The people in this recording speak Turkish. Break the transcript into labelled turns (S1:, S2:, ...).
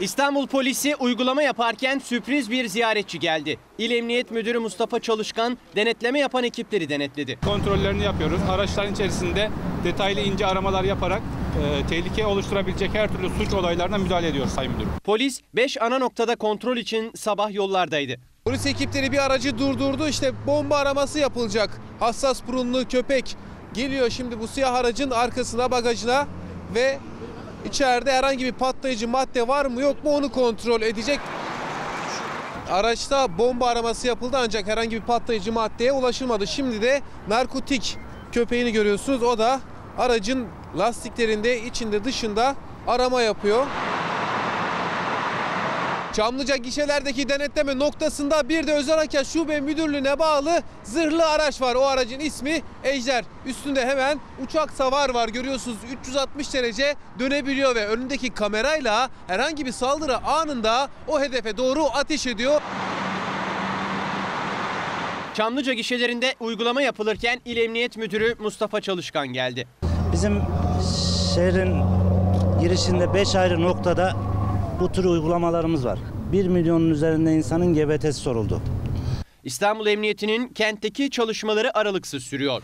S1: İstanbul polisi uygulama yaparken sürpriz bir ziyaretçi geldi. İl Emniyet Müdürü Mustafa Çalışkan denetleme yapan ekipleri denetledi.
S2: kontrollerini yapıyoruz. Araçların içerisinde detaylı ince aramalar yaparak e, tehlike oluşturabilecek her türlü suç olaylarına müdahale ediyoruz Sayın Müdürüm.
S1: Polis 5 ana noktada kontrol için sabah yollardaydı.
S3: Polis ekipleri bir aracı durdurdu. İşte bomba araması yapılacak. Hassas burunlu köpek geliyor şimdi bu siyah aracın arkasına bagajına ve içeride herhangi bir patlayıcı madde var mı yok mu onu kontrol edecek. Araçta bomba araması yapıldı ancak herhangi bir patlayıcı maddeye ulaşılmadı. Şimdi de narkotik köpeğini görüyorsunuz. O da aracın lastiklerinde içinde dışında arama yapıyor. Çamlıca gişelerdeki denetleme noktasında bir de Özel Harekat Şube Müdürlüğü'ne bağlı zırhlı araç var. O aracın ismi Ejder. Üstünde hemen uçak savar var. Görüyorsunuz 360 derece dönebiliyor ve önündeki kamerayla herhangi bir saldırı anında o hedefe doğru ateş ediyor.
S1: Çamlıca gişelerinde uygulama yapılırken İl Emniyet Müdürü Mustafa Çalışkan geldi.
S4: Bizim şehrin girişinde 5 ayrı noktada bu tür uygulamalarımız var. 1 milyonun üzerinde insanın GBT'si soruldu.
S1: İstanbul Emniyeti'nin kentteki çalışmaları aralıksız sürüyor.